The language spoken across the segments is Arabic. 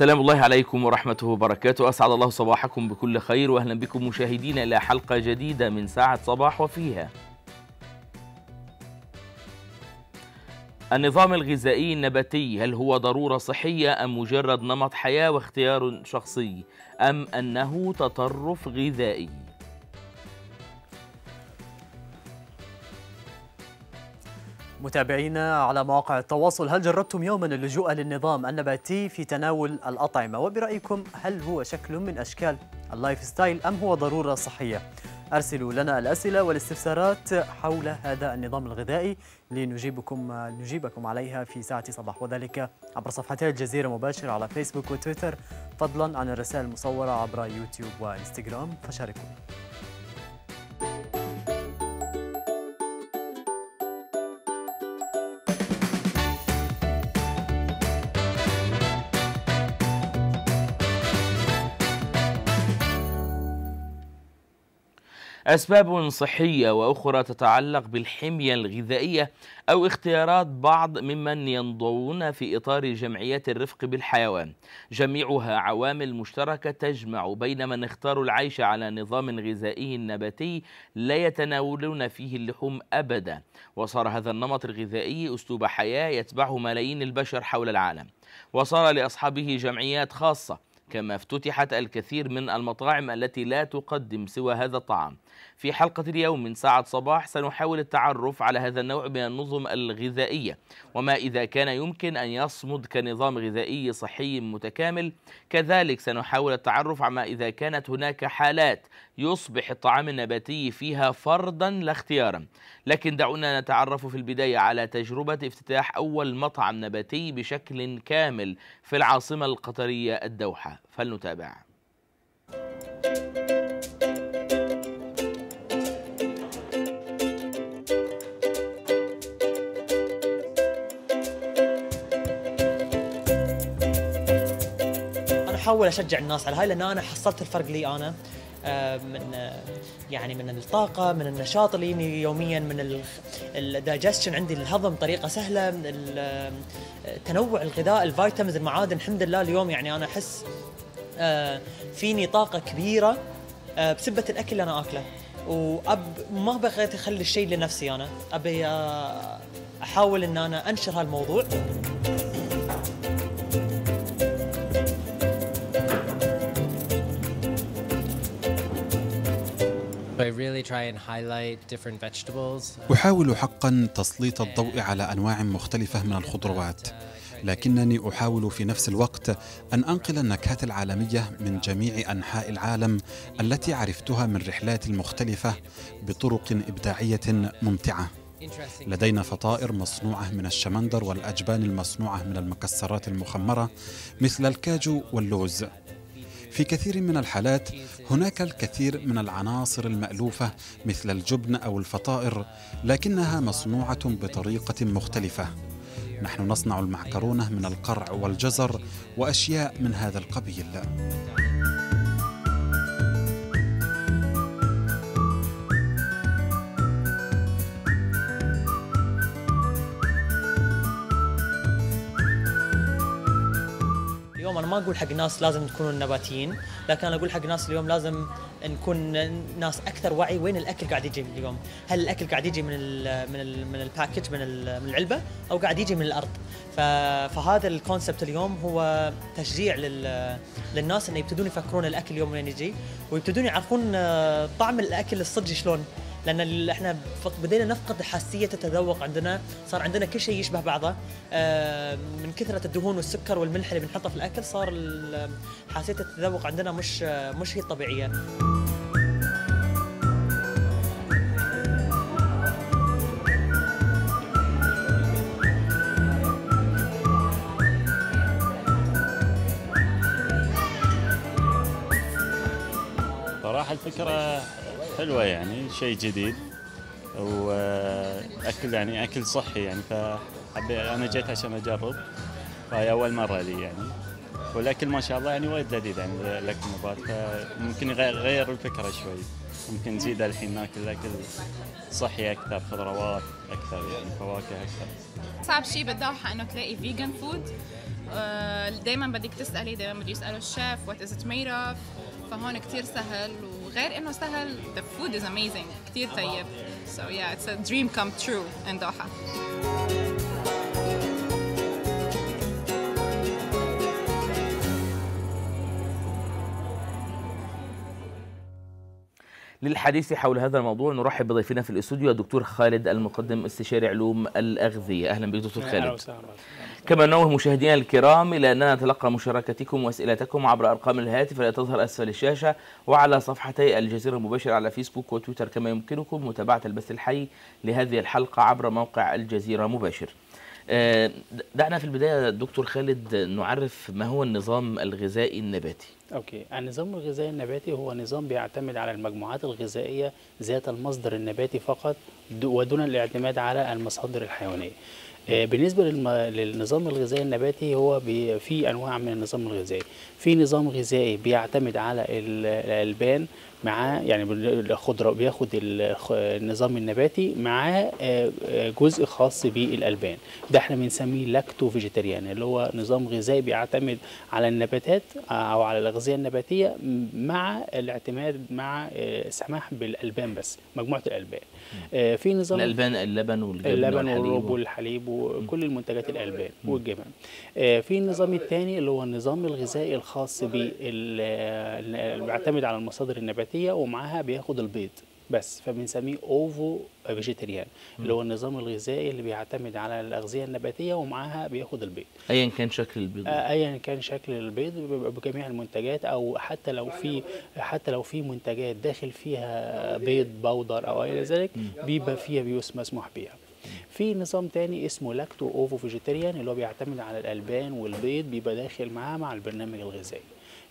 سلام الله عليكم ورحمته وبركاته. أسعد الله صباحكم بكل خير وأهلا بكم مشاهدينا إلى حلقة جديدة من ساعة صباح وفيها. النظام الغذائي النباتي هل هو ضرورة صحية أم مجرد نمط حياة واختيار شخصي؟ أم أنه تطرف غذائي؟ متابعينا على مواقع التواصل. هل جربتم يوما اللجوء للنظام النباتي في تناول الأطعمة؟ وبرأيكم هل هو شكل من أشكال ال lifestyle أم هو ضرورة صحية؟ أرسلوا لنا الأسئلة والاستفسارات حول هذا النظام الغذائي لنجيبكم نجيبكم عليها في ساعة صباح. وذلك عبر صفحتي الجزيرة مباشرة على فيسبوك وتويتر. فضلا عن الرسائل المصورة عبر يوتيوب وإنستغرام. فشاركونا. أسباب صحية وأخرى تتعلق بالحمية الغذائية أو اختيارات بعض ممن ينضوون في إطار جمعيات الرفق بالحيوان. جميعها عوامل مشتركة تجمع بين من اختاروا العيش على نظام غذائي نباتي لا يتناولون فيه اللحوم أبدا. وصار هذا النمط الغذائي أسلوب حياة يتبعه ملايين البشر حول العالم. وصار لأصحابه جمعيات خاصة كما افتتحت الكثير من المطاعم التي لا تقدم سوى هذا الطعام. في حلقة اليوم من ساعة صباح سنحاول التعرف على هذا النوع من النظم الغذائية وما إذا كان يمكن أن يصمد كنظام غذائي صحي متكامل. كذلك سنحاول التعرف على ما إذا كانت هناك حالات يصبح الطعام النباتي فيها فرضا لا اختيارا. لكن دعونا نتعرف في البداية على تجربة افتتاح أول مطعم نباتي بشكل كامل في العاصمة القطرية الدوحة. فلنتابع. احاول أشجع الناس على هاي لأن أنا حصلت الفرق لي أنا. من يعني من الطاقة من النشاط اللي يجيني يوميا من ال digestion عندي الهضم بطريقة سهلة تنوع الغذاء ال vitamins المعادن الحمد لله اليوم يعني أنا أحس فيني طاقة كبيرة بسبة الأكل اللي أنا أكله. وأب ما بغيت أخلي الشيء لنفسي أنا. أبي أحاول أن أنا أنشر هالموضوع. أحاول حقا تسليط الضوء على أنواع مختلفة من الخضروات لكنني أحاول في نفس الوقت أن أنقل النكهات العالمية من جميع أنحاء العالم التي عرفتها من رحلاتي المختلفة بطرق إبداعية ممتعة. لدينا فطائر مصنوعة من الشمندر والأجبان المصنوعة من المكسرات المخمرة مثل الكاجو واللوز. في كثير من الحالات هناك الكثير من العناصر المألوفة مثل الجبن أو الفطائر لكنها مصنوعة بطريقة مختلفة. نحن نصنع المعكرونة من القرع والجزر وأشياء من هذا القبيل. اليوم أنا ما أقول حق الناس لازم تكونوا نباتيين لكن أنا أقول حق الناس اليوم لازم نكون ناس أكثر وعي وين الأكل قاعد يجي اليوم؟ هل الأكل قاعد يجي من ال من ال من ال package من من العلبة أو قاعد يجي من الأرض؟ فهذا ال concept اليوم هو تشجيع لل للناس إنه يبتدون يفكرون الأكل اليوم وين يجي ويبتدون يعرفون طعم الأكل الصدق شلون. لأن إحنا بدينا نفقد حاسيه التذوق عندنا. صار عندنا كل شيء يشبه بعضه. من كثرة الدهون والسكر والملح اللي بنحطه في الأكل صار حاسيه التذوق عندنا مش مش هي الطبيعية. صراحة الفكرة حلوة يعني شيء جديد. وأكل يعني أكل صحي يعني فحبيت أنا جيت عشان أجرب فهي أول مرة لي يعني. والاكل ما شاء الله يعني وايد لذيذ يعني الأكل النبات فممكن يغير الفكرة شوي. ممكن نزيد الحين ناكل أكل صحي أكثر خضروات أكثر يعني فواكه أكثر. صعب شيء بالدوحه انه تلاقي vegan food دائما بدك تسألي دائما بده يسألوا الشيف what is it made of فهون كثير سهل وغير انه سهل the food is amazing كثير طيب so yeah it's a dream come true in Doha للحديث حول هذا الموضوع نرحب بضيفنا في الاستوديو الدكتور خالد المقدم استشاري علوم الأغذية أهلا بك دكتور خالد كما ننوه مشاهدينا الكرام إلى اننا نتلقى مشاركتكم وأسئلتكم عبر أرقام الهاتف التي تظهر أسفل الشاشة وعلى صفحتي الجزيرة المباشرة على فيسبوك وتويتر كما يمكنكم متابعة البث الحي لهذه الحلقة عبر موقع الجزيرة مباشر. آه، دعنا في البداية دكتور خالد نعرف ما هو النظام الغذائي النباتي. أوكي. النظام الغذائي النباتي هو نظام بيعتمد على المجموعات الغذائية ذات المصدر النباتي فقط ودون الاعتماد على المصادر الحيوانية. بالنسبة للم... للنظام الغذائي النباتي هو. في أنواع من النظام الغذائي في نظام غذائي بيعتمد على ال- الألبان معاه يعني الخضره بياخد النظام النباتي معاه آه، آه، جزء خاص بالألبان ده إحنا بنسميه lacto vegetarian اللي هو نظام غذائي بيعتمد على النباتات أو على الأغذية النباتية مع الاعتماد مع آه، السماح بالألبان بس مجموعة الألبان آه، في نظام الألبان اللبن والجبن اللبن والحليب وكل المنتجات الألبان والجبن. آه، في النظام الثاني اللي هو النظام الغذائي الخاص اللي بيعتمد على المصادر النباتية ومعاها بياخد البيض. بس فبنسميه ovo vegetarian اللي هو النظام الغذائي اللي بيعتمد على الأغذية النباتية ومعاها بياخد البيض. ايا كان شكل البيض. آه، ايا كان شكل البيض بجميع المنتجات أو حتى لو في حتى لو في منتجات داخل فيها بيض powder أو إلى ذلك بيبقى فيها بيوس مسموح بيها في نظام تاني اسمه lacto ovo vegetarian اللي هو بيعتمد على الألبان والبيض بيبقى داخل معاه مع البرنامج الغذائي.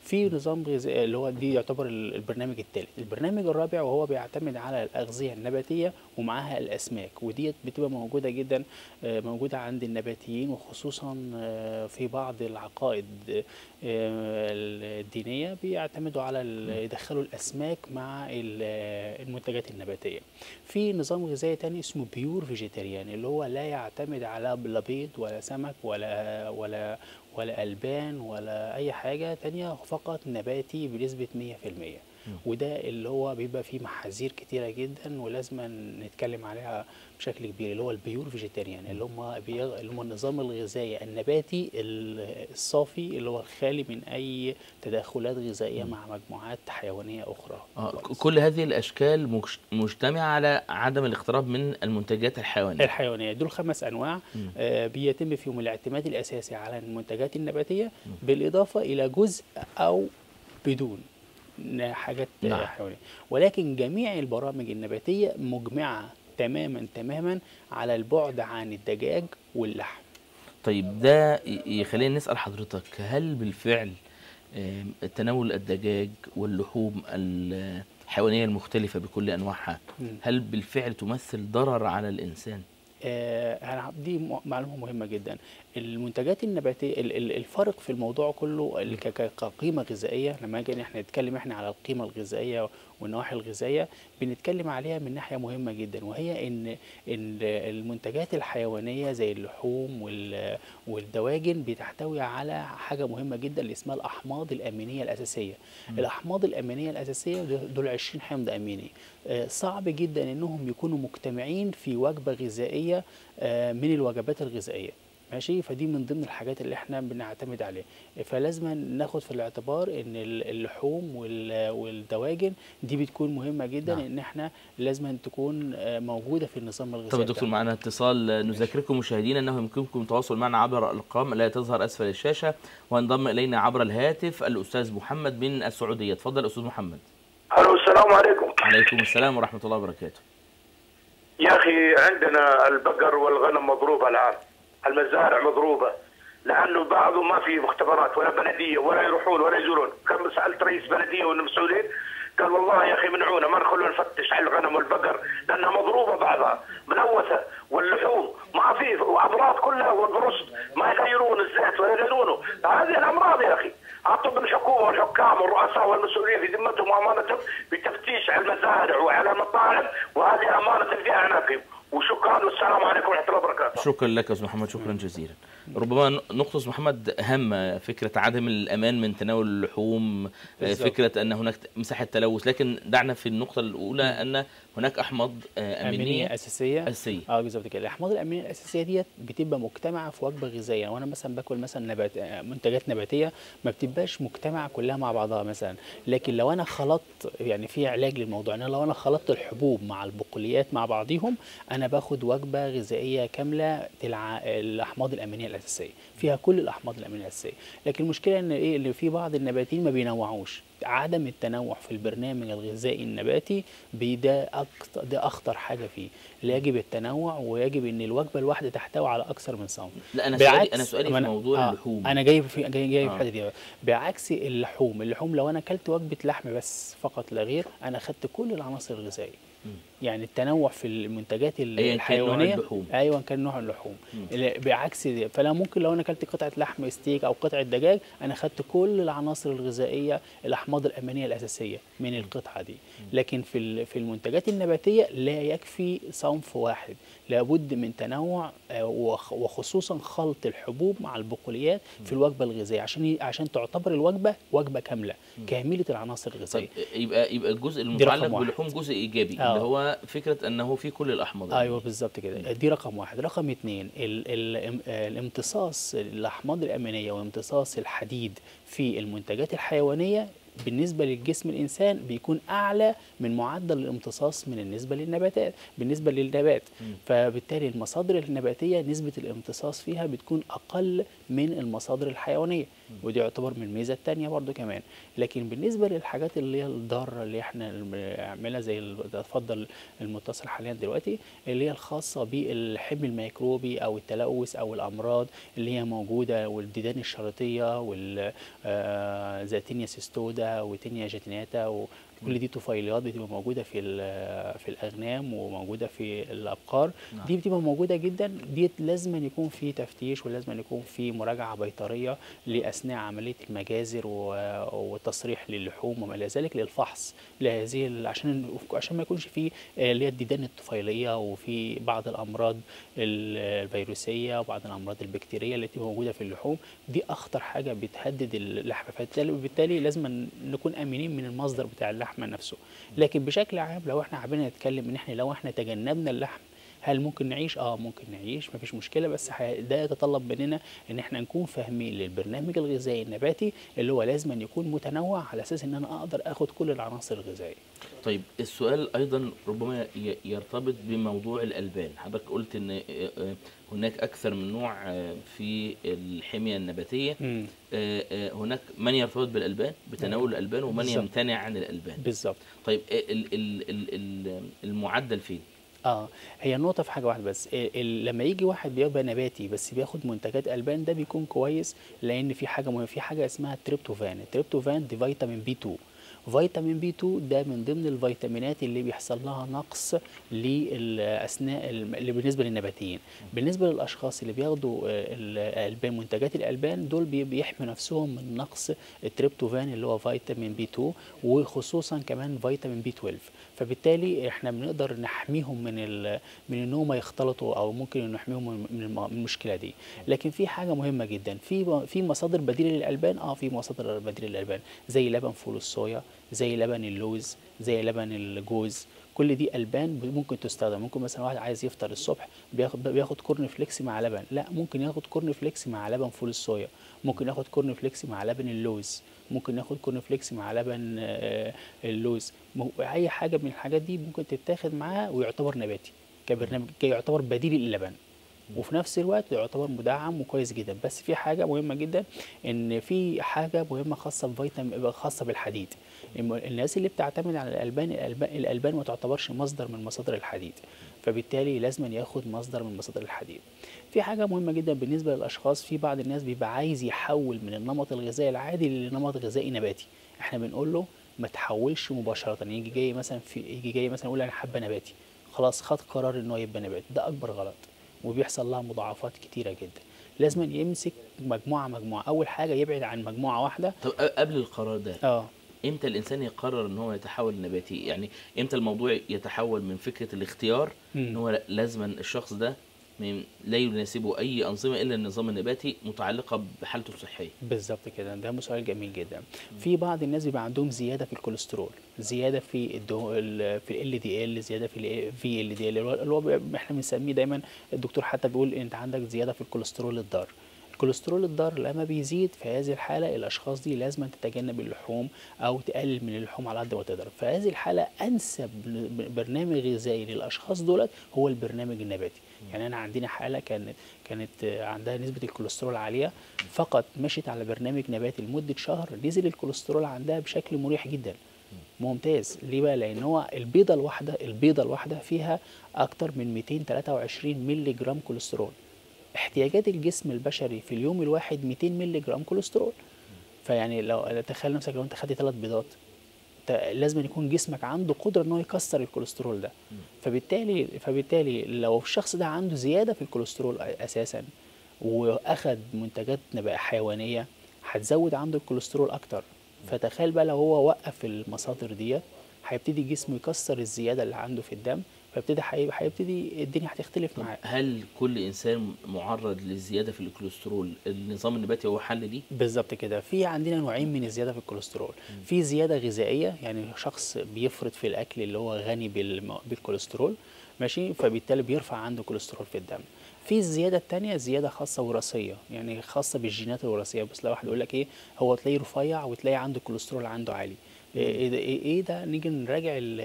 في نظام غذائي اللي هو دي يعتبر ال- البرنامج الثالث البرنامج الرابع وهو بيعتمد على الأغذية النباتية ومعاها الأسماك وديت بتبقى موجودة جدا آه، موجودة عند النباتيين وخصوصا آه، في بعض العقائد آه، الدينية بيعتمدوا على يدخلوا الأسماك مع ال- المنتجات النباتية. في نظام غذائي تاني اسمه pure vegetarian اللي هو لا يعتمد على لا بيض ولا سمك ولا ولا ولا ألبان ولا أي حاجة تانية فقط نباتي بنسبة 100% وده اللي هو بيبقى فيه محاذير كتيرة جدا ولازم نتكلم عليها بشكل كبير اللي هو ال pure vegetarian اللي هم بيغ... اللي هم النظام الغذائي النباتي ال- الصافي اللي هو خالي من أي تدخلات غذائية مع مجموعات حيوانية أخرى. آه،. كل هذه الأشكال مجتمعة على عدم الاقتراب من المنتجات الحيوانية. الحيوانية. دول خمس أنواع. آه بيتم فيهم الاعتماد الأساسي على المنتجات النباتية بالإضافة إلى جزء أو بدون. حاجات نعم. حيوانيه ولكن جميع البرامج النباتية مجمعة تماما تماما على البعد عن الدجاج واللحم طيب ده يخلينا نسأل حضرتك هل بالفعل تناول الدجاج واللحوم الحيوانية المختلفة بكل أنواعها مم. هل بالفعل تمثل ضرر على الإنسان؟ آه، دي معلومة مهمة جدا المنتجات النباتية ال- ال- الفرق في الموضوع كله كقيمة غذائية. لما أجي إحنا نتكلم إحنا على القيمة الغذائية والنواحي الغذائية بنتكلم عليها من ناحية مهمة جدا وهي ان المنتجات الحيوانية زي اللحوم وال- والدواجن بتحتوي على حاجة مهمة جدا اللي اسمها الأحماض الأمينية الأساسية. الأحماض الأمينية الأساسية دول- دول 20 حمض أميني. آه، صعب جدا إنهم يكونوا مجتمعين في وجبة غذائية آه، من الوجبات الغذائية. ماشي؟ فدي من ضمن الحاجات اللي إحنا بنعتمد عليها. فلازم ناخد في الاعتبار إن ال- اللحوم وال- والدواجن دي بتكون مهمة جدا نعم. إن إحنا لازم تكون آه، موجودة في النظام الغذائي طب دكتور. معنا اتصال نذكركم مشاهدينا أنه يمكنكم التواصل معنا عبر الأرقام التي تظهر أسفل الشاشة وانضم إلينا عبر الهاتف الأستاذ محمد من السعودية. تفضل أستاذ محمد. ألو السلام عليكم. عليكم السلام ورحمة الله وبركاته. يا أخي عندنا البقر والغنم مضروبة الآن. المزارع مضروبة لأنه بعضهم ما في مختبرات ولا بلدية ولا يروحون ولا يزورون. كم سألت رئيس بلدية والمسؤولين قال والله يا أخي منعونا ما نخلونا نفتش على الغنم والبقر لأنها مضروبة بعضها ملوثة واللحوم ما في وأمراض كلها والبرص ما يغيرون الزيت ولا يغيرونه هذه الأمراض يا أخي. اطلب الحكومة والحكام والرؤساء والمسؤولين في ذمتهم وأمانتهم بتفتيش على المزارع وعلى المطاعم وهذه أمانة في اعناقهم وشكرا. والسلام عليكم ورحمة الله وبركاته. شكرا لك أستاذ محمد شكرا جزيلا. ربما نقطة أستاذ محمد هامة فكرة عدم الأمان من تناول اللحوم بالظبط. فكرة أن هناك مساحة تلوث لكن دعنا في النقطة الأولى أن هناك أحماض آه، أمينية أمينية أساسية. أساسية. آه بالظبط كده الأحماض الأمينية الأساسية ديت بتبقى مجتمعة في وجبة غذائية. وأنا مثلا باكل مثلا نبات آه، منتجات نباتية ما بتبقاش مجتمعة كلها مع بعضها مثلا. لكن لو أنا خلطت يعني في علاج للموضوع أنا لو أنا خلطت الحبوب مع البقوليات مع بعضهم أنا باخد وجبة غذائية كاملة تلع... الأحماض الأمينية الأساسية. فيها كل الأحماض الأمينية الأساسية. لكن المشكلة إن إيه اللي في بعض النباتين ما بينوعوش. عدم التنوع في البرنامج الغذائي النباتي ده أكتر ده أخطر حاجة فيه لا يجب التنوع ويجب إن الوجبة الواحدة تحتوي على أكثر من صنف لا أنا سؤالي أنا سؤالي في موضوع آه، اللحوم أنا جاي في جاي جاي في آه. الحته دي بقى. بعكس اللحوم اللحوم لو أنا أكلت وجبة لحم بس فقط لا غير أنا خدت كل العناصر الغذائية يعني التنوع في المنتجات الحيوانية. اللحوم. أيوه كان نوع اللحوم. بعكس دي. فأنا ممكن لو أنا أكلت قطعة لحم ستيك أو قطعة دجاج أنا خدت كل العناصر الغذائية الأحماض الأمينية الأساسية من القطعة دي. لكن في في المنتجات النباتية لا يكفي صنف واحد. لابد من تنوع آه، وخ- وخصوصا خلط الحبوب مع البقوليات في الوجبة الغذائية عشان عشان تعتبر الوجبة وجبة كاملة كاملة العناصر طيب الغذائيه يبقى يبقى الجزء المتعلق. باللحوم جزء إيجابي آه. اللي هو فكرة أنه في كل الأحماض. أيوه بالظبط كده. دي رقم واحد. رقم ال الامتصاص الأحماض الأمينية وامتصاص الحديد في المنتجات الحيوانية بالنسبة للجسم الإنسان بيكون أعلى من معدل الامتصاص من النسبة للنباتات بالنسبة للنبات. فبالتالي المصادر النباتية نسبة الامتصاص فيها بتكون أقل من المصادر الحيوانية ودي يعتبر من الميزة الثانية برضو كمان. لكن بالنسبة للحاجات اللي هي الضارة اللي إحنا بنعملها زي اللي اتفضل المتصل حاليا دلوقتي اللي هي الخاصة بالحمل الميكروبي أو التلوث أو الأمراض اللي هي موجودة والديدان الشريطيه والزيتينيا سيستودا وتينيا جاتيناتا وكل دي طفيليات بتبقى موجودة في في الأغنام وموجودة في الأبقار. نعم. دي بتبقى موجودة جدا. دي لازم أن يكون في تفتيش ولازم أن يكون في مراجعة بيطرية لأثناء عملية المجازر والتصريح للحوم وما إلى ذلك للفحص لهذه عشان عشان ما يكونش في اللي هي الديدان الطفيلية وفي بعض الأمراض ال- الفيروسية وبعض الأمراض البكتيرية اللي بتبقى موجودة في اللحوم. دي أخطر حاجة بتهدد اللحم فبالتالي بالتالي لازم نكون آمنين من المصدر بتاع اللحمه نفسه. لكن بشكل عام لو إحنا حابين نتكلم إن إحنا لو إحنا تجنبنا اللحم هل ممكن نعيش؟ آه ممكن نعيش مفيش مشكلة بس ده يتطلب مننا إن إحنا نكون فاهمين للبرنامج الغذائي النباتي اللي هو لازم أن يكون متنوع على أساس إن أنا أقدر آخد كل العناصر الغذائية. طيب السؤال أيضا ربما يرتبط بموضوع الألبان حضرتك قلت إن آه، آه، هناك أكثر من نوع آه، في الحمية النباتية هناك من يرتبط بالألبان بتناول الألبان ومن بالظبط. يمتنع عن الألبان بالظبط. طيب ال- ال- ال- ال- المعدل فين آه هي النقطة في حاجة واحدة بس. ال- لما يجي واحد بيبقى نباتي بس بياخد منتجات ألبان ده بيكون كويس لأن في حاجة مهمة في حاجة اسمها ال tryptophan ال tryptophan دي فيتامين بي 2 فيتامين بي 2 ده من ضمن الفيتامينات اللي بيحصل لها نقص الم- اللي بالنسبة للنباتيين. بالنسبة للأشخاص اللي بياخدوا آه، الألبان منتجات الألبان دول بي- بيحموا نفسهم من نقص التريبتوفان اللي هو فيتامين بي 2 وخصوصا كمان فيتامين بي 12 فبالتالي إحنا بنقدر نحميهم من. من إن هم يختلطوا أو ممكن نحميهم من المشكلة دي. لكن في حاجة مهمة جدا. في في مصادر بديلة للألبان؟ آه في مصادر بديلة للألبان زي لبن فول الصويا زي لبن اللوز زي لبن الجوز. كل دي ألبان ممكن تستخدم. ممكن مثلا واحد عايز يفطر الصبح بياخد بياخد corn flakes مع لبن. لا ممكن ياخد corn flakes مع لبن فول الصويا ممكن ياخد corn flakes مع لبن اللوز. ممكن ياخد corn flakes مع لبن آه، اللوز. أي حاجة من الحاجات دي ممكن تتاخد معاها ويعتبر نباتي. كبرنامج يعتبر بديل للبن وفي نفس الوقت يعتبر مدعم وكويس جدا. بس في حاجة مهمة جدا إن في حاجة مهمة خاصة بفيتامين خاصة بالحديد. الناس اللي بتعتمد على الألبان الألبان, الألبان ما تعتبرش مصدر من مصادر الحديد. فبالتالي لازم ياخد مصدر من مصادر الحديد. في حاجة مهمة جدا بالنسبة للأشخاص في بعض الناس بيبقى عايز يحول من النمط الغذائي العادي لنمط غذائي نباتي. إحنا بنقول له ما تحولش مباشرة. يجي جاي مثلا في يجي جاي مثلا يقول أنا حابة نباتي. خلاص خد قرار إن هو يبقى نباتي. ده أكبر غلط. وبيحصل لها مضاعفات كتيرة جدا. لازم يمسك مجموعة مجموعة. أول حاجة يبعد عن مجموعة واحدة. طب قبل القرار ده آه. إمتى الإنسان يقرر إن هو يتحول نباتي يعني إمتى الموضوع يتحول من فكرة الاختيار مم. إن هو لا- لازما الشخص ده لا يناسبه أي أنظمة إلا النظام النباتي متعلقة بحالته الصحية. بالظبط كده. ده سؤال جميل جدا. في بعض الناس بيبقى عندهم زيادة في الكوليسترول زيادة في الدهو ال في ال دي ال زيادة في ال في ال دي ال اللي هو إحنا بنسميه دايما الدكتور حتى بيقول أنت عندك زيادة في الكوليسترول الضار. الكوليسترول الضار لما بيزيد في هذه الحالة الأشخاص دي لازم تتجنب اللحوم أو تقلل من اللحوم على قد ما تقدر. في هذه الحالة أنسب برنامج غذائي للأشخاص دولت هو البرنامج النباتي. يعني أنا عندنا حالة كانت كانت عندها نسبة الكوليسترول عالية فقط مشيت على برنامج نباتي لمدة شهر نزل الكوليسترول عندها بشكل مريح جدا. ممتاز. ليه بقى؟ لأن هو البيضة الواحدة البيضة الواحدة فيها أكتر من 223 مللي جرام كوليسترول. احتياجات الجسم البشري في اليوم الواحد 200 مللي جرام كوليسترول. فيعني لو تخيل نفسك لو أنت خدت ثلاث بيضات لازم يكون جسمك عنده قدرة إن هو يكسر الكوليسترول ده. فبالتالي فبالتالي لو الشخص ده عنده زيادة في الكوليسترول أساسا وأخد منتجات نبات حيوانية هتزود عنده الكوليسترول أكتر. فتخيل بقى لو هو وقف المصادر ديت هيبتدي جسمه يكسر الزيادة اللي عنده في الدم فابتدي هيبقى- هيبتدي الدنيا هتختلف معاه. هل كل إنسان معرض للزياده في الكوليسترول؟ النظام النباتي هو حل ليه؟ بالظبط كده. في عندنا نوعين من الزيادة في الكوليسترول. في زيادة غذائية يعني شخص بيفرط في الأكل اللي هو غني بالكوليسترول ماشي؟ فبالتالي بيرفع عنده كوليسترول في الدم. في الزيادة الثانية زيادة خاصة وراثية يعني خاصة بالجينات الوراثية. بس لو واحد يقول لك إيه هو تلاقيه رفيع وتلاقي عنده كوليسترول عنده عالي. إيه إيه ده, إيه إيه ده؟ نيجي نراجع ال-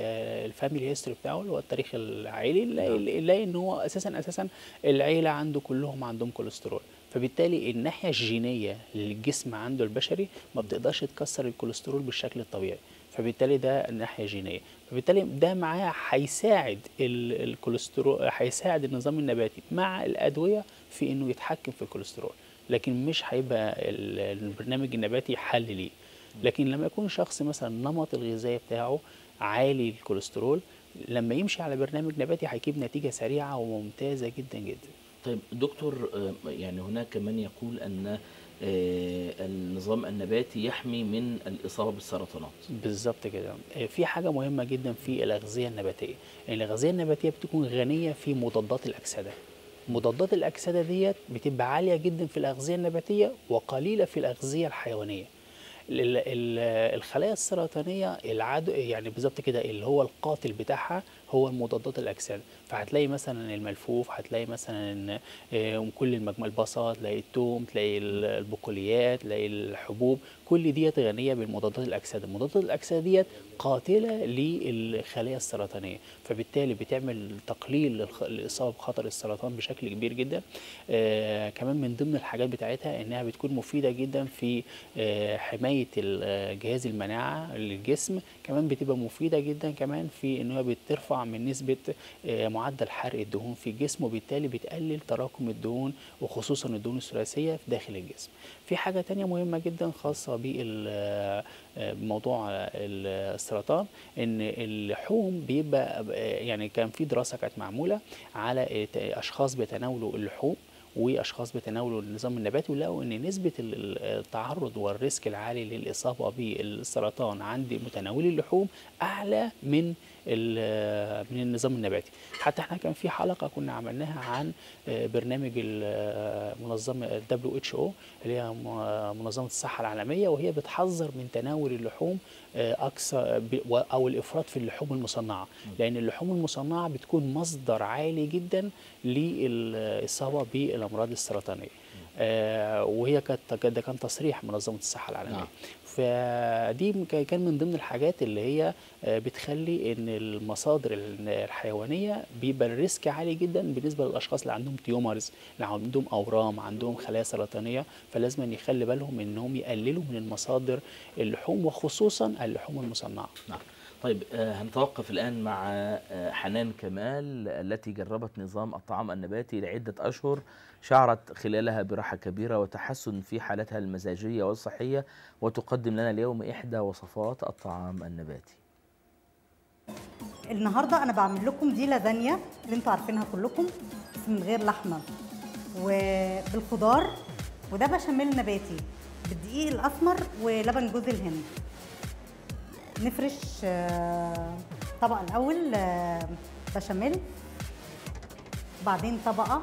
ال family history بتاعه اللي هو التاريخ العائلي نلاقي نلاقي إن هو أساسا أساسا العيلة عنده كلهم عندهم كوليسترول. فبالتالي الناحية الجينية للجسم عنده البشري ما بتقدرش تكسر الكوليسترول بالشكل الطبيعي. فبالتالي ده الناحية الجينية. فبالتالي ده معاه هيساعد ال- الكوليسترول هيساعد النظام النباتي مع الأدوية في إنه يتحكم في الكوليسترول. لكن مش هيبقى ال- البرنامج النباتي حل ليه. لكن لما يكون شخص مثلا النمط الغذائي بتاعه عالي الكوليسترول لما يمشي على برنامج نباتي هيجيب نتيجة سريعة وممتازة جدا جدا. طيب دكتور آه، يعني هناك من يقول أن آه، النظام النباتي يحمي من الإصابة بالسرطانات. بالظبط كده. آه، في حاجة مهمة جدا في الأغذية النباتية. يعني الأغذية النباتية بتكون غنية في مضادات الأكسدة. مضادات الأكسدة ديت بتبقى عالية جدا في الأغذية النباتية وقليلة في الأغذية الحيوانية. ال- ال- الخلايا السرطانية العدو يعني بالظبط كده اللي هو القاتل بتاعها هو المضادات الاكسده فهتلاقي مثلا الملفوف هتلاقي مثلا آه، كل المجموع البصل تلاقي الثوم تلاقي ال- البقوليات تلاقي الحبوب. كل ديت غنية بالمضادات الاكسده المضادات الاكسده ديت قاتلة للخلايا السرطانية. فبالتالي بتعمل تقليل الاصابه بخطر السرطان بشكل كبير جدا. آه كمان من ضمن الحاجات بتاعتها إنها بتكون مفيدة جدا في آه حماية آه، جهاز المناعة للجسم. كمان بتبقى مفيدة جدا كمان في انها بترفع من نسبة آه معدل حرق الدهون في الجسم وبالتالي بتقلل تراكم الدهون وخصوصا الدهون الثلاثية في داخل الجسم. في حاجة تانية مهمة جدا خاصة بموضوع السرطان إن اللحوم بيبقى يعني كان في دراسة كانت معمولة على أشخاص بيتناولوا اللحوم وأشخاص بيتناولوا النظام النباتي ولقوا إن نسبة ال- التعرض والريسك العالي للإصابة بالسرطان عند متناولي اللحوم أعلى من من النظام النباتي. حتى إحنا كان في حلقة كنا عملناها عن آه، برنامج المنظمه WHO اللي هي م- منظمة الصحة العالمية وهي بتحذر من تناول اللحوم آه، أكثر أو الإفراط في اللحوم المصنعة. لأن اللحوم المصنعة بتكون مصدر عالي جدا للإصابة بالأمراض السرطانية. آه، وهي كانت ده كان تصريح منظمة الصحة العالمية. نعم. فدي كان من ضمن الحاجات اللي هي آه، بتخلي إن المصادر ال- الحيوانية بيبقى ال risk عالي جدا بالنسبة للأشخاص اللي عندهم tumors اللي عندهم أورام عندهم خلايا سرطانية. فلازم يخلي بالهم إنهم يقللوا من المصادر اللحوم وخصوصا اللحوم المصنعة. نعم. طيب آه، هنتوقف الآن مع آه، حنان كمال التي جربت نظام الطعام النباتي لعدة أشهر. شعرت خلالها براحة كبيرة وتحسن في حالتها المزاجية والصحية وتقدم لنا اليوم إحدى وصفات الطعام النباتي. النهارده أنا بعمل لكم دي لازانيا اللي أنتوا عارفينها كلكم بس من غير لحمة وبالخضار وده بشاميل نباتي بالدقيق الأسمر ولبن جوز الهند. نفرش آه، طبقه الأول آه، بشاميل بعدين طبقة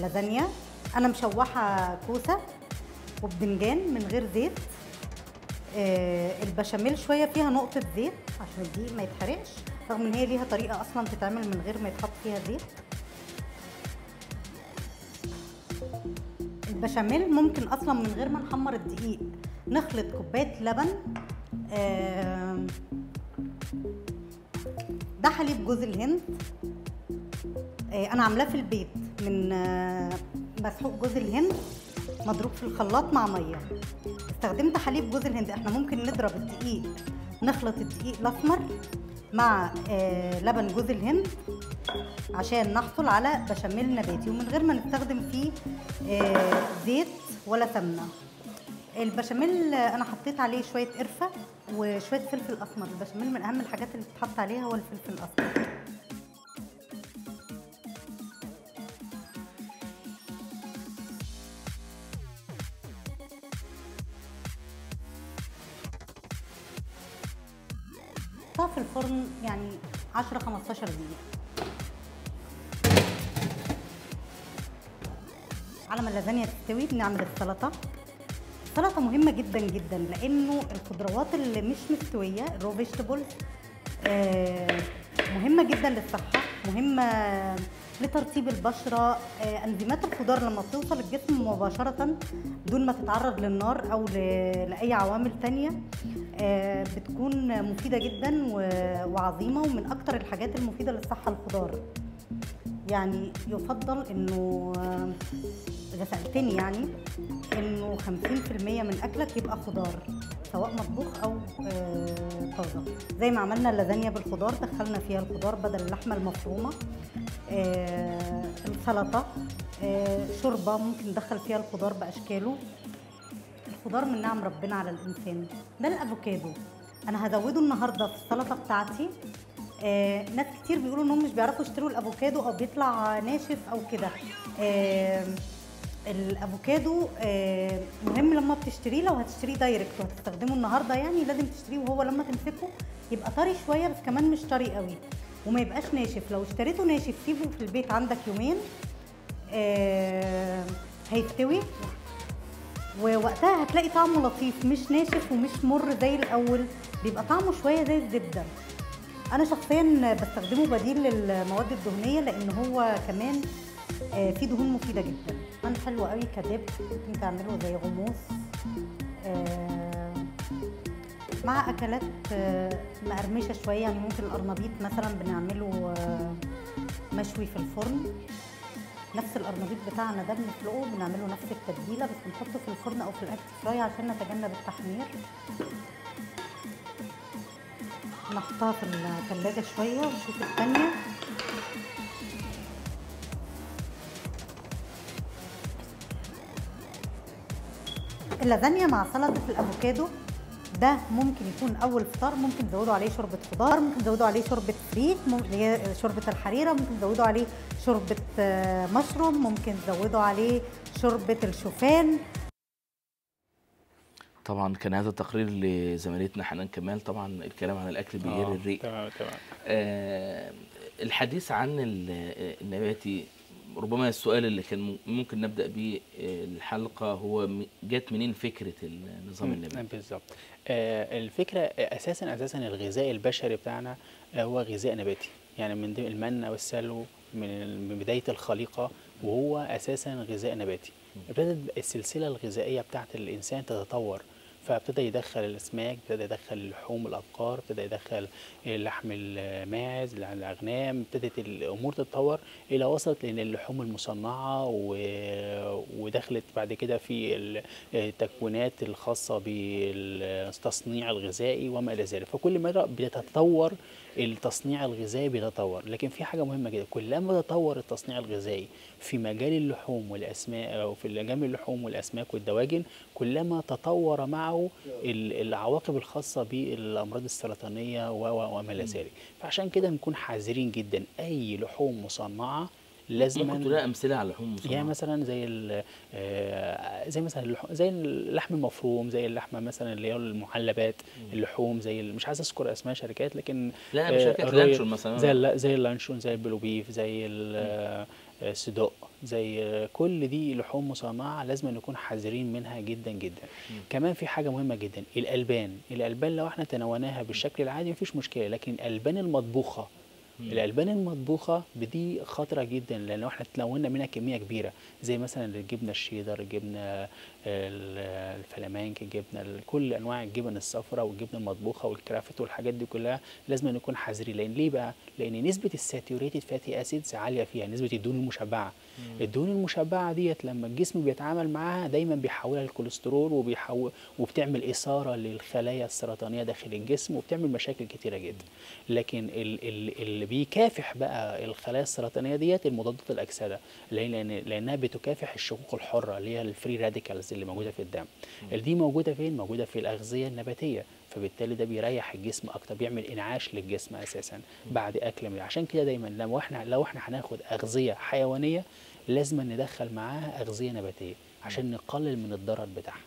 لازانيا. أنا مشوحة كوسة وبدنجان من غير زيت. آه، البشاميل شوية فيها نقطة زيت عشان الدقيق ما يتحرقش رغم إن هي ليها طريقة أصلا تتعمل من غير ما يتحط فيها زيت. البشاميل ممكن أصلا من غير ما نحمر الدقيق نخلط كوباية لبن. آم، ده حليب جوز الهند. آه، أنا عاملاه في البيت. من آه، مسحوق جوز الهند مضروب في الخلاط مع مية. استخدمت حليب جوز الهند. إحنا ممكن نضرب الدقيق نخلط الدقيق الأسمر مع آه، لبن جوز الهند عشان نحصل على بشاميل نباتي ومن غير ما نستخدم فيه آه، زيت ولا سمنة. البشاميل أنا حطيت عليه شوية قرفة وشوية فلفل أسمر. البشاميل من أهم الحاجات اللي بتتحط عليها هو الفلفل الأسمر. حطها في الفرن يعني 10 15 دقيقة. على ما اللازانيا تستوي بنعمل السلطة. السلطة مهمة جدا جدا لأنه الخضروات اللي مش مستوية ال raw vegetables مهمة جدا للصحة. مهمة لترطيب البشرة آه، أنزيمات الخضار لما بتوصل الجسم مباشرة بدون ما تتعرض للنار أو ل- لأي عوامل تانية آه، بتكون مفيدة جدا و- وعظيمة ومن أكتر الحاجات المفيدة للصحة الخضار. يعني يفضل إنه آه، اذا سالتني يعني إنه 50% من أكلك يبقى خضار. سواء مطبوخ أو آه، طازة. زي ما عملنا اللازانيا بالخضار دخلنا فيها الخضار بدل اللحمة المفرومة آه، السلطة آه، شوربة ممكن ندخل فيها الخضار بأشكاله. الخضار من نعم ربنا على الإنسان. ده الأفوكادو. أنا هزوده النهارده في السلطة بتاعتي. آه ناس كتير بيقولوا إنهم مش بيعرفوا يشتروا الأفوكادو أو بيطلع ناشف أو كده. آه الأفوكادو آه مهم لما بتشتريه لو هتشتريه direct وهتستخدمه النهارده يعني لازم تشتريه وهو لما تمسكه يبقى طري شوية بس كمان مش طري قوي. وما يبقاش ناشف. لو اشتريته ناشف سيبه في البيت عندك يومين آه هيستوي. ووقتها هتلاقي طعمه لطيف. مش ناشف ومش مر زي الأول. بيبقى طعمه شوية زي الزبدة. أنا شخصيا بستخدمه بديل للمواد الدهنية لأن هو كمان آه، فيه دهون مفيدة جدا. كمان حلو قوي كدب. ممكن تعمله زي غموس. آه، مع أكلات آه، مقرمشة شوية. يعني ممكن القرنبيط مثلا بنعمله آه، مشوي في الفرن. نفس القرنبيط بتاعنا ده بنسلقه بنعمله نفس التتبيلة بس بنحطه في الفرن أو في الأكل فراي عشان نتجنب التحمير. نحطها في الثلاجة شوية ونشوف الثانية اللازانيا مع سلطة الأفوكادو ده ممكن يكون أول فطار ممكن تزودوا عليه شوربة خضار ممكن تزودوا عليه شوربة فريك ممكن هي شوربة الحريرة ممكن تزودوا عليه شوربة آه، مشروم ممكن تزودوا عليه شوربة الشوفان. طبعا كان هذا التقرير لزميلتنا حنان كمال. طبعا الكلام عن الأكل بيغير آه، الريق. تمام تمام. آه، الحديث عن ال- النباتي ربما السؤال اللي كان ممكن نبدأ به آه، الحلقة هو جت منين فكرة النظام النباتي؟ بالظبط. آه، الفكرة أساسا أساسا الغذاء البشري بتاعنا آه، هو غذاء نباتي. يعني من ضمن المن والسلو من ال- من بداية الخليقة وهو أساسا غذاء نباتي. ابتدت السلسلة الغذائية بتاعت الإنسان تتطور. فابتدى يدخل الاسماك ابتدى يدخل لحوم الأبقار ابتدى يدخل لحم الماعز الأغنام ابتدت الأمور تتطور إلى وصلت لأن اللحوم المصنعة. ودخلت بعد كده في ال- التكوينات الخاصة بالتصنيع الغذائي وما إلى ذلك فكل مرة بيتطور التصنيع الغذائي بيتطور. لكن في حاجة مهمة جدا. كلما تطور التصنيع الغذائي في مجال اللحوم والاسماك أو في مجال اللحوم والأسماك والدواجن كلما تطور معه ال- العواقب الخاصة بالأمراض السرطانية وما إلى ذلك. فعشان كده نكون حذرين جدا. أي لحوم مصنعة لازم ممكن تلاقي أمثلة على لحوم مصنعه يعني مثلا زي ال- آه، زي مثلا زي اللحم المفروم زي اللحمة مثلا اللي هي المعلبات اللحوم زي مش عايز أذكر أسماء شركات لكن لا آه، شركه الرويال- لانشون مثلا. زي زي اللانشون زي البولوبيف زي ال- آه، زي كل دي لحوم مصنعة لازم نكون حذرين منها جدا جدا. كمان في حاجة مهمة جدا الألبان. الألبان لو إحنا تناولناها بالشكل العادي مفيش مشكلة لكن الألبان المطبوخة الألبان المطبوخة دي خطرة جدا لأن إحنا تناولنا منها كمية كبيرة زي مثلا الجبنة الشيدر الجبنه ال- الفلامنك الجبنة ال- كل أنواع الجبن الصفراء والجبنة المطبوخة والكرافت والحاجات دي كلها لازم نكون حذرين لأن ليه بقى؟ لأن نسبة ال saturated fatty acids عالية فيها نسبة الدهون المشبعة. الدهون المشبعة ديت لما الجسم بيتعامل معاها دايما بيحولها للكوليسترول وبيحول وبتعمل إثارة للخلايا السرطانية داخل الجسم وبتعمل مشاكل كتيرة جدا. لكن ال- ال- اللي بيكافح بقى الخلايا السرطانية ديت المضادات الأكسدة. لأن لأنها بتكافح الشقوق الحرة اللي هي ال free radicals اللي موجودة في الدم. دي موجودة فين؟ موجودة في الأغذية النباتية. فبالتالي ده بيريح الجسم أكتر بيعمل إنعاش للجسم أساسا بعد أكل من عشان كده دايما لو إحنا لو إحنا هناخد أغذية حيوانية لازم ندخل معاها أغذية نباتية عشان نقلل من الضرر بتاعها.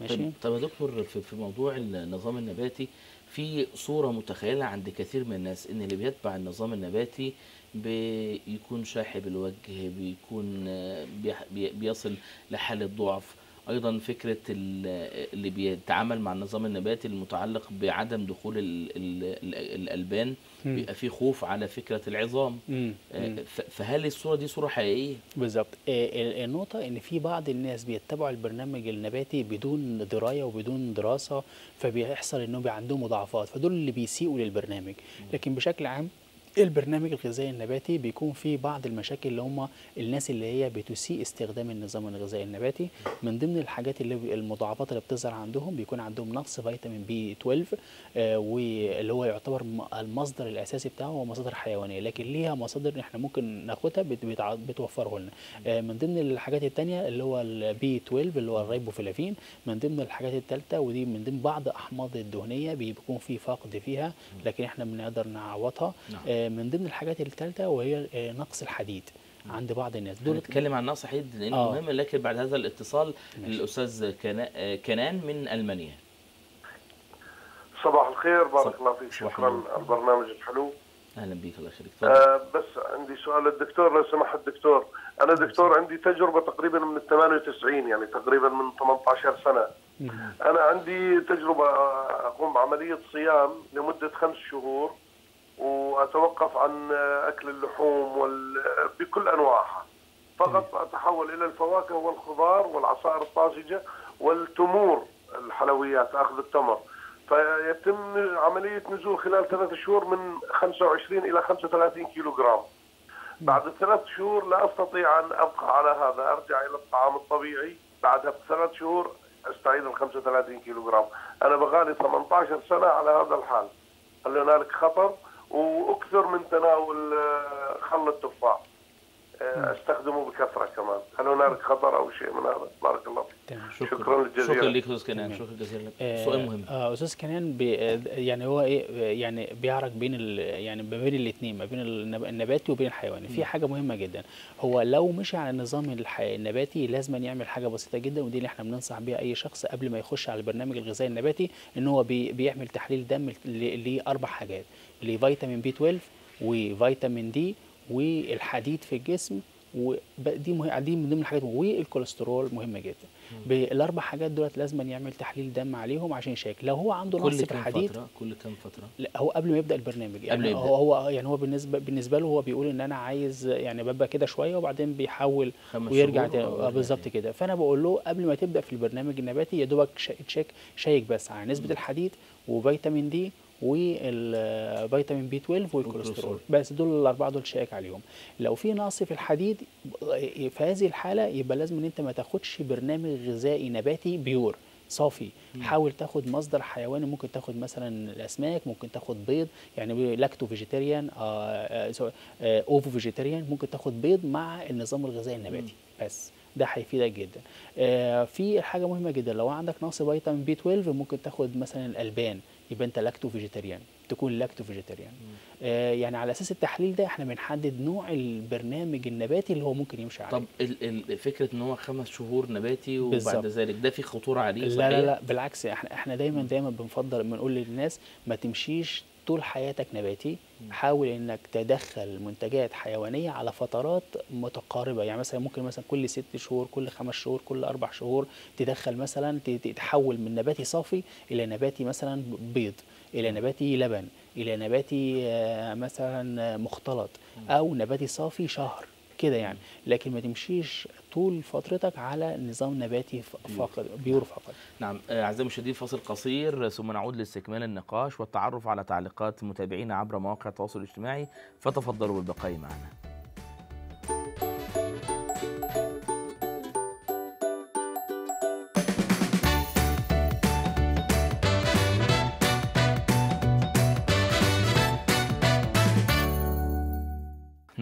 ماشي؟ طب, طب يا دكتور في, موضوع النظام النباتي في صورة متخيلة عند كثير من الناس إن اللي بيتبع النظام النباتي بيكون شاحب الوجه بيكون آه، بيصل لحالة ضعف أيضا فكرة ال- اللي بيتعامل مع النظام النباتي المتعلق بعدم دخول ال ال ال الألبان مم. بيبقى في خوف على فكرة العظام مم. آه، فهل الصورة دي صورة حقيقية؟ بالظبط آه، ال- النقطة إن في بعض الناس بيتبعوا البرنامج النباتي بدون دراية وبدون دراسة فبيحصل بيبقى عندهم مضاعفات فدول اللي بيسيئوا للبرنامج لكن بشكل عام البرنامج الغذائي النباتي بيكون فيه بعض المشاكل اللي هم الناس اللي هي بتسيء استخدام النظام الغذائي النباتي. من ضمن الحاجات اللي المضاعفات اللي بتظهر عندهم بيكون عندهم نقص فيتامين B 12 آه، واللي هو يعتبر المصدر الأساسي بتاعه هو مصادر حيوانية. لكن ليها مصادر إحنا ممكن ناخدها بتوفره لنا. آه، من ضمن الحاجات التانية اللي هو ال B 12 اللي هو الريبوفلافين من ضمن الحاجات الثالثه ودي من ضمن بعض أحماض الدهنية بيكون في فقد فيها لكن إحنا بنقدر نعوضها. نعم. آه، من ضمن الحاجات الثالثه وهي آه، نقص الحديد عند بعض الناس. دول نتكلم عن نقص حديد لأنه آه. مهم لكن بعد هذا الاتصال ماشي. الاستاذ كنا- آه، كنان من ألمانيا. صباح الخير بارك الله فيك. شكرا. على البرنامج الحلو. أهلا بيك الله يخليك. آه بس عندي سؤال للدكتور لو سمح الدكتور أنا دكتور عندي تجربة تقريبا من ال 98 يعني تقريبا من 18 سنة. أنا عندي تجربة آه، أقوم بعملية صيام لمدة خمس شهور. وأتوقف عن أكل اللحوم وال... بكل أنواعها. فقط أتحول إلى الفواكه والخضار والعصائر الطازجة والتمور الحلويات أخذ التمر. فيتم عملية نزول خلال ثلاث شهور من 25 إلى 35 كيلو جرام بعد الثلاث شهور لا أستطيع أن أبقى على هذا أرجع إلى الطعام الطبيعي. بعدها بثلاث شهور أستعيد ال 35 كيلو جرام أنا بقالي 18 سنة على هذا الحال. هل هنالك خطر؟ وأكثر من تناول آه، خل التفاح. آه، أستخدمه بكثرة كمان. هل هنالك خطر أو شيء من هذا؟ بارك الله فيك. تمام. شكرا جزيلا. شكرا لك أستاذ كنان. شكرا جزيلا آه، سؤال مهم. آه أستاذ كنان بي يعني هو إيه يعني بيعرق بين ال يعني ما بين الاثنين ما بين النب- النباتي وبين الحيواني. في حاجة مهمة جدا. هو لو مشي على النظام النباتي لازم يعمل حاجة بسيطة جدا ودي اللي إحنا بننصح بيها أي شخص قبل ما يخش على البرنامج الغذائي النباتي إن هو بي بيعمل تحليل دم ل- لأربع حاجات. لفيتامين B 12 وفيتامين D والحديد في الجسم ودي مه... دي من ضمن الحاجات والكوليسترول مهمه جدا. بالأربع حاجات دولت لازم يعمل تحليل دم عليهم عشان يشيك. لو هو عنده نقص في الحديد فترة؟ كل كم فترة؟ لا هو قبل ما يبدأ البرنامج. يعني قبل يبدأ. هو هو يعني هو بالنسبة بالنسبة له هو بيقول إن أنا عايز يعني ببقى كده شوية وبعدين بيحول خمس ويرجع آه يرجع بالظبط تاني. كده. فأنا بقول له قبل ما تبدأ في البرنامج النباتي يا دوبك تشيك تشيك بس على نسبة الحديد وفيتامين D والفيتامين B 12 والكوليسترول. بس دول الأربعة دول شيك عليهم. لو في نقص في الحديد في هذه الحالة يبقى لازم إن أنت ما تاخدش برنامج غذائي نباتي pure صافي. حاول تاخد مصدر حيواني ممكن تاخد مثلا الأسماك ممكن تاخد بيض يعني lacto vegetarian ovo vegetarian ممكن تاخد بيض مع النظام الغذائي النباتي. بس ده هيفيدك جدا. آه، في حاجة مهمة جدا. لو عندك نقص فيتامين B 12 ممكن تاخد مثلا الألبان. يبقى انت lacto vegetarian تكون lacto vegetarian آه، يعني على أساس التحليل ده إحنا بنحدد نوع البرنامج النباتي اللي هو ممكن يمشي عليه طب فكرة إن هو خمس شهور نباتي وبعد بالظبط. ذلك ده في خطورة عليه لا صحيح؟ لا لا بالعكس إحنا إحنا دايما دايما بنفضل بنقول للناس ما تمشيش طول حياتك نباتي حاول إنك تدخل منتجات حيوانية على فترات متقاربة. يعني مثلا ممكن مثلا كل ست شهور كل خمس شهور كل أربع شهور تدخل مثلا ت- ت- تحول من نباتي صافي إلى نباتي مثلا بيض إلى نباتي لبن إلى نباتي آه، مثلا مختلط أو نباتي صافي شهر. كده يعني. لكن ما تمشيش طول فترتك على نظام نباتي فقط بيور. فقط نعم. آه، أعزائي المشاهدين فاصل قصير ثم نعود لاستكمال النقاش والتعرف على تعليقات متابعينا عبر مواقع التواصل الاجتماعي. فتفضلوا بالبقاء معنا.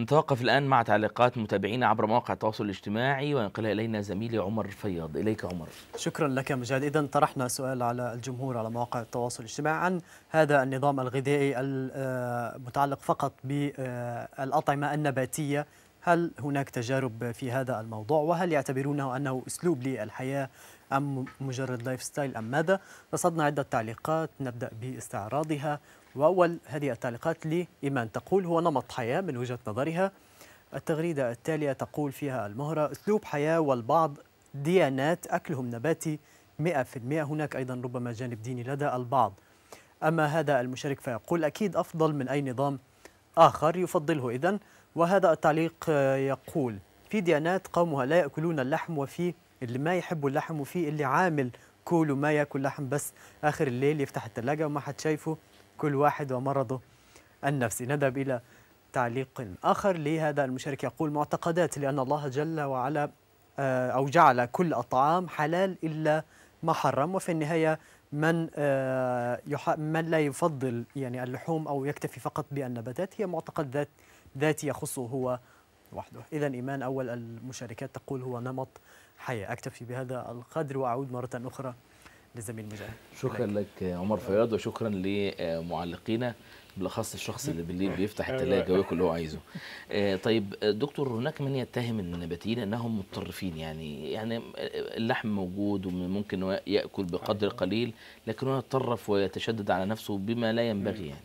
نتوقف الآن مع تعليقات متابعينا عبر مواقع التواصل الاجتماعي وينقلها إلينا زميلي عمر فياض. إليك عمر. شكرا لك مجاد إذا طرحنا سؤال على الجمهور على مواقع التواصل الاجتماعي عن هذا النظام الغذائي المتعلق فقط بالأطعمة النباتية. هل هناك تجارب في هذا الموضوع؟ وهل يعتبرونه أنه أسلوب للحياة أم مجرد lifestyle أم ماذا؟ رصدنا عدة تعليقات. نبدأ باستعراضها. وأول هذه التعليقات لإيمان. تقول هو نمط حياة من وجهة نظرها. التغريدة التالية تقول فيها المهرة أسلوب حياة والبعض ديانات أكلهم نباتي 100% هناك أيضا ربما جانب ديني لدى البعض. أما هذا المشارك فيقول أكيد أفضل من أي نظام آخر يفضله. إذن وهذا التعليق يقول في ديانات قومها لا يأكلون اللحم وفي اللي ما يحبوا اللحم وفي اللي عامل كله ما يأكل لحم بس آخر الليل يفتح الثلاجة وما حد شايفه. كل واحد ومرضه النفسي. نذهب إلى تعليق آخر لهذا المشارك. يقول معتقدات لأن الله جل وعلا آه، أو جعل كل الطعام حلال إلا ما حرم. وفي النهاية من آه، من لا يفضل يعني اللحوم أو يكتفي فقط بالنباتات هي معتقد ذات ذاتي يخصه هو وحده. إذا إيمان أول المشاركات تقول هو نمط حياة. أكتفي بهذا القدر وأعود مرة أخرى للزميل مجاهد. شكرا لك عمر فياض وشكرا لمعلقينا بالأخص الشخص اللي بالليل بيفتح الثلاجه وياكل اللي هو عايزه. آه، طيب دكتور هناك من يتهم النباتيين إنهم متطرفين؟ يعني يعني اللحم موجود وممكن يأكل بقدر قليل لكن هو يتطرف ويتشدد على نفسه بما لا ينبغي يعني.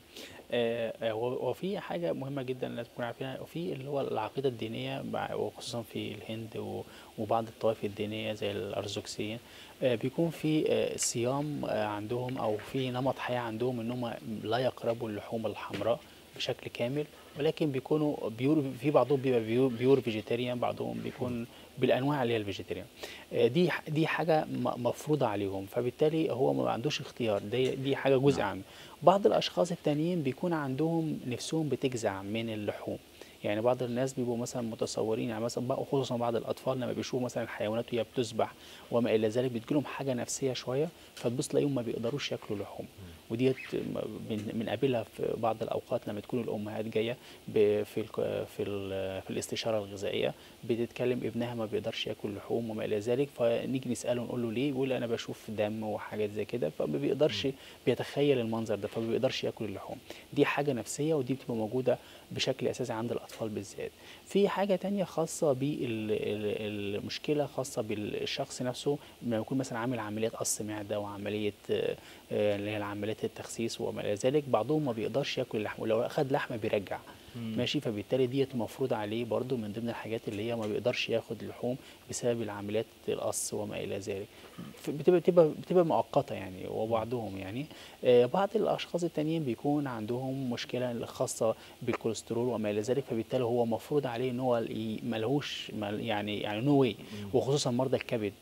آه، آه، وفي حاجة مهمة جدا لازم تكون عارفينها وفي اللي هو العقيدة الدينية مع- وخصوصا في الهند وبعض الطوائف الدينية زي الأرثوذكسيين آه، بيكون في آه، صيام آه، عندهم أو في نمط حياة عندهم إنهم لا يقربوا اللحوم الحمراء بشكل كامل ولكن بيكونوا pure في بعضهم بيبقى pure, vegetarian بعضهم بيكون بالأنواع اللي هي ال vegetarian آه، دي دي حاجة مفروضة عليهم فبالتالي هو ما عندوش اختيار دي دي حاجة جزء عام. بعض الأشخاص التانيين بيكون عندهم نفسهم بتجزع من اللحوم. يعني بعض الناس بيبقوا مثلا متصورين يعني مثلا بقى خصوصا بعض الأطفال لما بيشوفوا مثلا الحيوانات وهي بتذبح وما إلى ذلك بتجيلهم حاجة نفسية شوية فتبص تلاقيهم ما بيقدروش ياكلوا لحوم. وديت بنقابلها في بعض الأوقات لما تكون الأمهات جاية في في في الاستشارة الغذائية بتتكلم ابنها ما بيقدرش ياكل لحوم وما إلى ذلك فنيجي نسأله نقول له ليه؟ يقول أنا بشوف دم وحاجات زي كده فما بيقدرش بيتخيل المنظر ده فما بيقدرش ياكل اللحوم. دي حاجة نفسية ودي بتبقى موجودة بشكل أساسي عند الأطفال بالذات. في حاجة تانية خاصة بالمشكلة خاصة بالشخص نفسه لما يكون مثلا عامل عمليات قص معده وعملية آه، اللي هي عمليات التخسيس وما إلى ذلك بعضهم ما بيقدرش ياكل اللحم ولو اخذ لحمه بيرجع. ماشي؟ فبالتالي ديت مفروض عليه برضو من ضمن الحاجات اللي هي ما بيقدرش ياخد لحوم بسبب العمليات القص وما إلى ذلك. بتبقى بتبقى بتبقى مؤقتة يعني وبعضهم يعني. آه، بعض الأشخاص التانيين بيكون عندهم مشكلة خاصة بالكوليسترول وما إلى ذلك فبالتالي هو مفروض عليه إن هو ملهوش مل- يعني يعني no way وخصوصا مرضى الكبد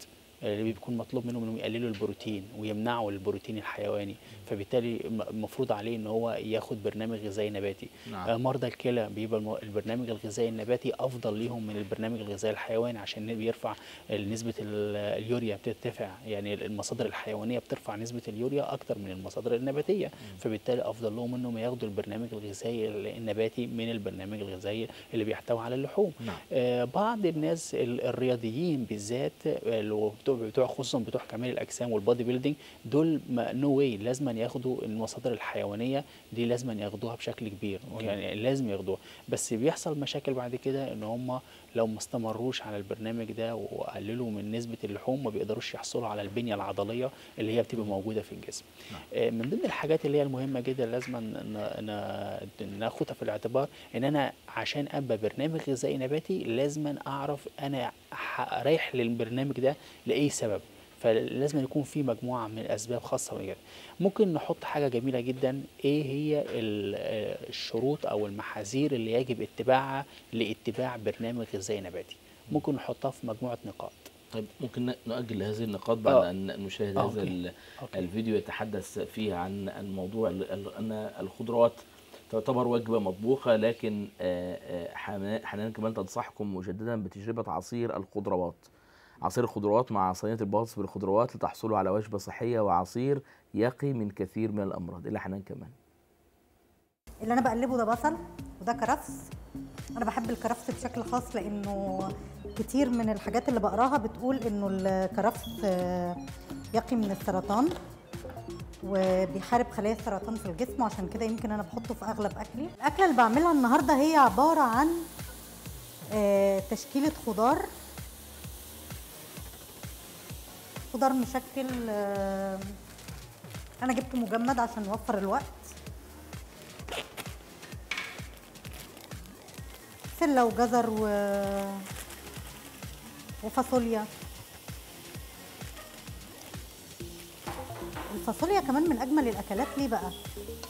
اللي بيكون مطلوب منهم إنهم يقللوا البروتين ويمنعوا البروتين الحيواني. فبالتالي م- المفروض عليه إن هو ياخد برنامج غذائي نباتي. نعم. آه، مرضى الكلى بيبقى البرنامج الغذائي النباتي أفضل ليهم من البرنامج الغذائي الحيواني عشان بيرفع نسبة ال- اليوريا بترتفع. يعني المصادر الحيوانية بترفع نسبة اليوريا أكتر من المصادر النباتية. فبالتالي أفضل لهم إنهم ياخدوا البرنامج الغذائي النباتي من البرنامج الغذائي اللي بيحتوي على اللحوم. نعم. آه، بعض الناس ال- الرياضيين بالذات آه، بتوع خصوصا بتوع كمال الأجسام وال body building دول no way لازم ياخدوا المصادر الحيوانية دي لازم ياخدوها بشكل كبير يعني لازم ياخدوها. بس بيحصل مشاكل بعد كده إن هم لو ما استمروش على البرنامج ده وقللوا من نسبة اللحوم ما بيقدروش يحصلوا على البنية العضلية اللي هي بتبقى موجودة في الجسم. آه، من ضمن الحاجات اللي هي المهمة جدا لازم ناخدها في الاعتبار إن أنا عشان أبقى برنامج غذائي نباتي لازم أعرف أنا رايح للبرنامج ده لأي سبب. فلازم يكون في مجموعة من الأسباب خاصة بكده ممكن نحط حاجة جميلة جدا إيه هي آه، الشروط أو المحاذير اللي يجب اتباعها لاتباع برنامج غذائي نباتي ممكن نحطها في مجموعة نقاط طيب ممكن نؤجل هذه النقاط بعد آه. أن نشاهد آه، هذا أوكي. ال- أوكي. الفيديو يتحدث فيه عن الموضوع ال- ال- أن الخضروات تعتبر وجبة مطبوخة لكن آه، آه، حنا- حنان كمان تنصحكم مجددا بتجربة عصير الخضروات عصير الخضروات مع صينية البطاطس بالخضروات لتحصلوا على وجبة صحية وعصير يقي من كثير من الأمراض. إلى حنان كمان؟ اللي أنا بقلبه ده بصل وده كرفس أنا بحب الكرفس بشكل خاص لأنه كتير من الحاجات اللي بقراها بتقول إنه الكرفس يقي من السرطان وبيحارب خلايا السرطان في الجسم وعشان كده يمكن أنا بحطه في أغلب أكلي. الأكلة اللي بعملها النهارده هي عبارة عن آه، تشكيلة خضار خضار مشكل آه، أنا جبته مجمد عشان نوفر الوقت. فله وجزر و... وفاصوليا. الفاصوليا كمان من أجمل الأكلات ليه بقى؟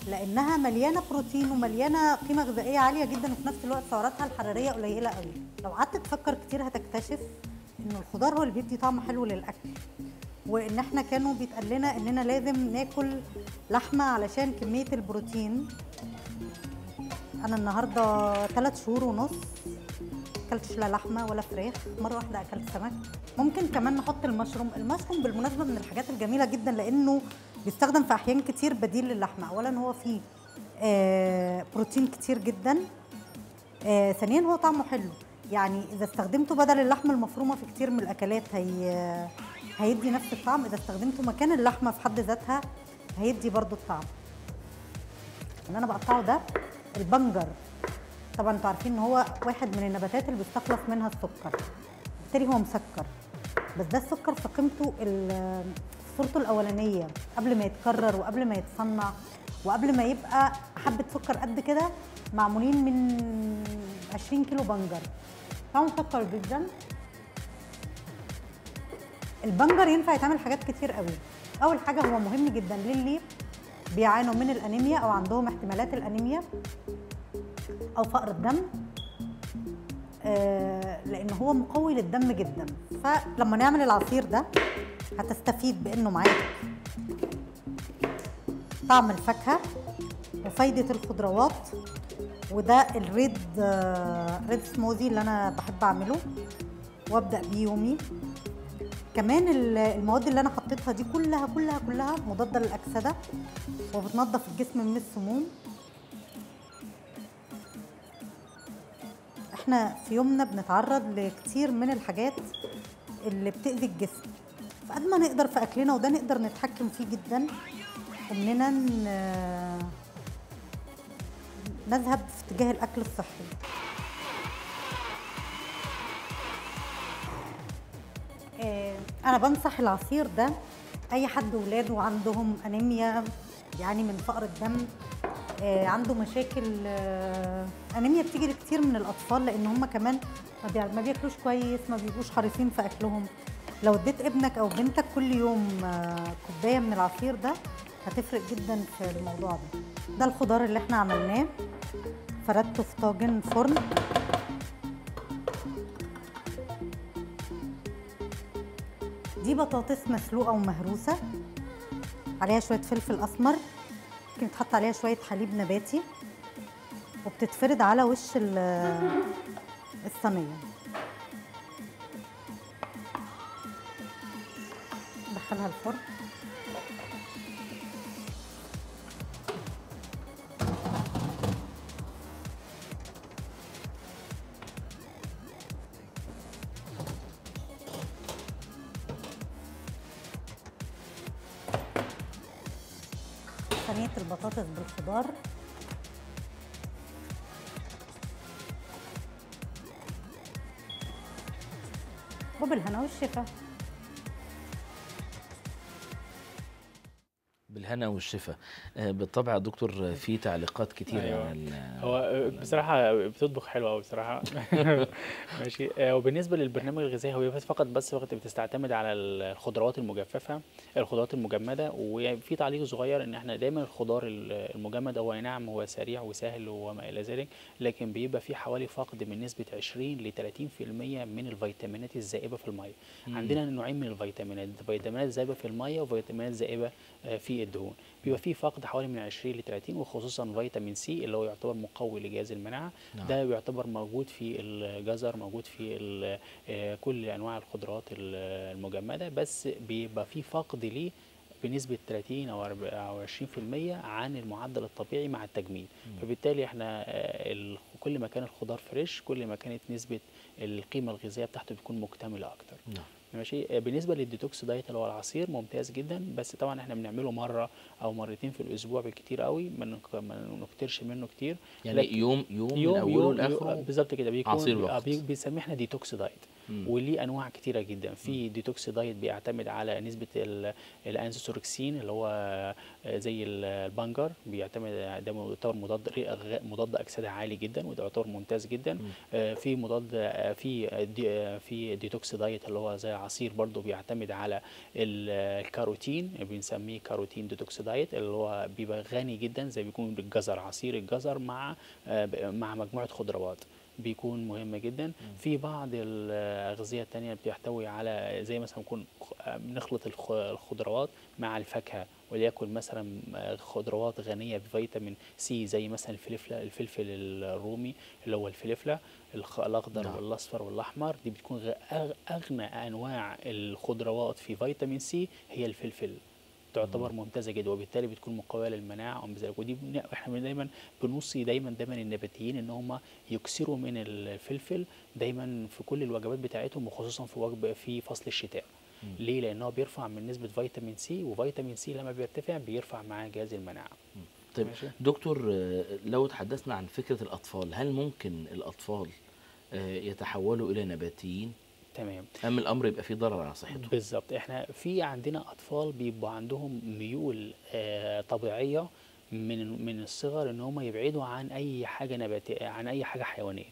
لأنها مليانة بروتين ومليانة قيمة غذائية عالية جدا وفي نفس الوقت سعراتها الحرارية قليلة قوي. لو قعدت تفكر كتير هتكتشف ان الخضار هو اللي بيدي طعم حلو للأكل. وإن إحنا كانوا بيتقال لنا إننا لازم ناكل لحمة علشان كمية البروتين. أنا النهارده ثلاث شهور ونص اكلتش لا لحمة ولا فراخ مرة واحدة أكلت سمك. ممكن كمان نحط المشروم. المشروم بالمناسبة من الحاجات الجميلة جدا لأنه بيستخدم في أحيان كتير بديل للحمة. اولا هو فيه آه بروتين كتير جدا. آه ثانيا هو طعمه حلو. يعني إذا استخدمته بدل اللحمة المفرومة في كتير من الأكلات هي هيدي نفس الطعم إذا استخدمته مكان اللحمة في حد ذاتها هيدي برضو الطعم. اللي أنا بقطعه ده البنجر. طبعا أنتوا عارفين إن هو واحد من النباتات اللي بيستخلص منها السكر. بالتالي هو مسكر. بس ده السكر في قيمته صورته الأولانية. قبل ما يتكرر وقبل ما يتصنع وقبل ما يبقى حبة سكر قد كده معمولين من 20 كيلو بنجر. طعمه مسكر جدا. البنجر ينفع يتعمل حاجات كتير قوي. أول حاجة هو مهم جدا للي بيعانوا من الأنيميا أو عندهم احتمالات الأنيميا أو فقر الدم آه، لأن هو مقوي للدم جدا. فلما نعمل العصير ده هتستفيد بإنه معاك طعم الفاكهة وفايدة الخضروات وده الريد آه، ريد سموذي اللي أنا بحب أعمله وأبدأ بيه يومي. كمان ال- المواد اللي أنا حطيتها دي كلها كلها كلها مضادة للأكسدة وبتنظف الجسم من السموم. إحنا في يومنا بنتعرض لكتير من الحاجات اللي بتأذي الجسم. فقد ما نقدر في أكلنا وده نقدر نتحكم فيه جدا إننا نذهب في اتجاه الأكل الصحي. أنا بنصح العصير ده أي حد ولاده عندهم أنيميا يعني من فقر الدم آه، عنده مشاكل آه، أنيميا بتيجي لكتير من الأطفال لأن هم كمان ما بياكلوش كويس ما بيبقوش حريصين في أكلهم. لو اديت ابنك أو بنتك كل يوم آه، كوباية من العصير ده هتفرق جدا في الموضوع ده. ده الخضار اللي إحنا عملناه. فردته في طاجن فرن. دي بطاطس مسلوقة ومهروسة. عليها شوية فلفل أسمر. ممكن يتحط عليها شوية حليب نباتي. وبتتفرد على وش ال- الصينية. ندخلها الفرن. البطاطس بالخضار. وبالهنا والشفا. بالهنا والشفا. آه، بالطبع يا دكتور في تعليقات كتيرة أيوة. على ال- هو بصراحة بتطبخ حلو قوي بصراحة. ماشي. آه، وبالنسبة للبرنامج الغذائي هو بس فقط بس فقط بتستعتمد على الخضروات المجففة الخضروات المجمدة. وفي تعليق صغير إن إحنا دايما الخضار المجمد هو نعم هو سريع وسهل وما إلى ذلك لكن بيبقى في حوالي فقد من نسبة 20 ل 30% من الفيتامينات الزائبة في المية. مم. عندنا نوعين من الفيتامينات. فيتامينات زائبة في المية وفيتامينات زائبة آه، في الدهون. بيبقى في فقد حوالي من 20 ل 30 وخصوصا فيتامين سي اللي هو يعتبر مقوي لجهاز المناعة. نعم. ده بيعتبر موجود في الجزر موجود في آه، كل أنواع الخضروات ال- المجمدة. بس بيبقى في فقد ليه بنسبة 30 أو 40 أو 20% عن المعدل الطبيعي مع التجميد فبالتالي إحنا آه، كل ما كان الخضار fresh كل ما كانت نسبة القيمة الغذائية بتاعته بتكون مكتملة أكتر. نعم. ماشي؟ آه، بالنسبة لل detox diet اللي هو العصير ممتاز جدا. بس طبعا إحنا بنعمله مرة أو مرتين في الأسبوع بالكتير قوي ما نك- ما نكترش منه كتير. يعني لكن- يوم يوم, من أوله لآخره بالظبط كده بيكون عصير آه، بيسميه إحنا detox diet. وليه أنواع كتيرة جدا. في detox diet بيعتمد على نسبة ال- الانسوسوركسين اللي هو زي ال- البنجر بيعتمد ده يعتبر مضاد مضاد أكسدة عالي جدا وده يعتبر ممتاز جدا. آه، في مضاد آه، في دي- آه، في detox diet اللي هو زي عصير برضو بيعتمد على ال- الكاروتين بنسميه carotene detox diet اللي هو بيبقى غني جدا زي بيكون بالجزر عصير الجزر مع مع مجموعة خضروات. بيكون مهم جدا. في بعض الأغذية التانية بتحتوي على زي مثلا نكون بنخلط الخ- الخضروات مع الفاكهة وليكن مثلا خضروات غنية بفيتامين سي زي مثلا الفلفله الفلفل الرومي اللي هو الفلفلة الأخضر نعم. والأصفر والأحمر دي بتكون أغنى أنواع الخضروات في فيتامين سي هي الفلفل. تعتبر ممتازة جدا وبالتالي بتكون مقويه للمناعة ومن ذلك ودي إحنا دايما بنوصي دايما دايما النباتيين إن هم يكثروا من الفلفل دايما في كل الوجبات بتاعتهم وخصوصا في وجبه في فصل الشتاء. ليه؟ لأن هو بيرفع من نسبة فيتامين سي وفيتامين سي لما بيرتفع بيرفع معاه جهاز المناعة. طيب ماشي. دكتور آه، لو تحدثنا عن فكرة الأطفال هل ممكن الأطفال آه، يتحولوا إلى نباتيين؟ تمام. أم الأمر يبقى فيه ضرر على صحتهم بالظبط. إحنا في عندنا أطفال بيبقى عندهم ميول آه طبيعية من من الصغر إن هم يبعدوا عن أي حاجة نباتية عن أي حاجة حيوانية.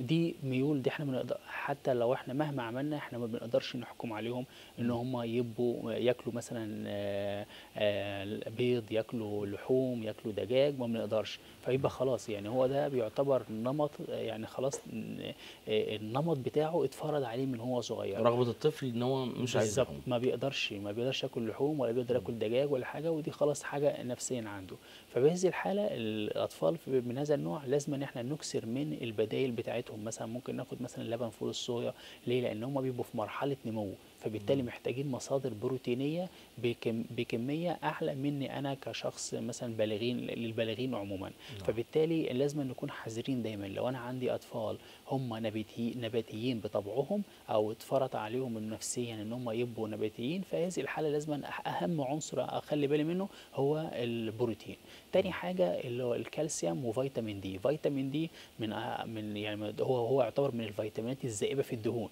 دي ميول دي إحنا حتى لو إحنا مهما عملنا إحنا ما بنقدرش نحكم عليهم إن هم يبقوا ياكلوا مثلا آه، آه، بيض ياكلوا لحوم ياكلوا دجاج ما بنقدرش. فيبقى خلاص يعني هو ده بيعتبر نمط يعني خلاص آه، النمط بتاعه اتفرض عليه من هو صغير. رغبة الطفل إن هو مش عايز بالظبط. ما بيقدرش ما بيقدرش ياكل لحوم ولا بيقدر ياكل دجاج ولا حاجة ودي خلاص حاجة نفسيا عنده. فبهذه الحالة الأطفال من هذا النوع لازم إن إحنا نكسر من البدائل بتاعتهم. مثلا ممكن ناخد مثلا لبن فول الصويا. ليه؟ لأن هم بيبقوا في مرحلة نمو. فبالتالي محتاجين مصادر بروتينية بكم بكمية أعلى مني أنا كشخص مثلا بالغين للبالغين عموما. فبالتالي لازم نكون حذرين دايما. لو أنا عندي أطفال هم نباتي نباتيين بطبعهم أو اتفرض عليهم نفسيا إن هم يبقوا نباتيين فهذه الحالة لازم أهم عنصر أخلي بالي منه هو البروتين. تاني حاجة اللي هو الكالسيوم وفيتامين دي. فيتامين دي من من يعني هو هو يعتبر من الفيتامينات الذائبة في الدهون.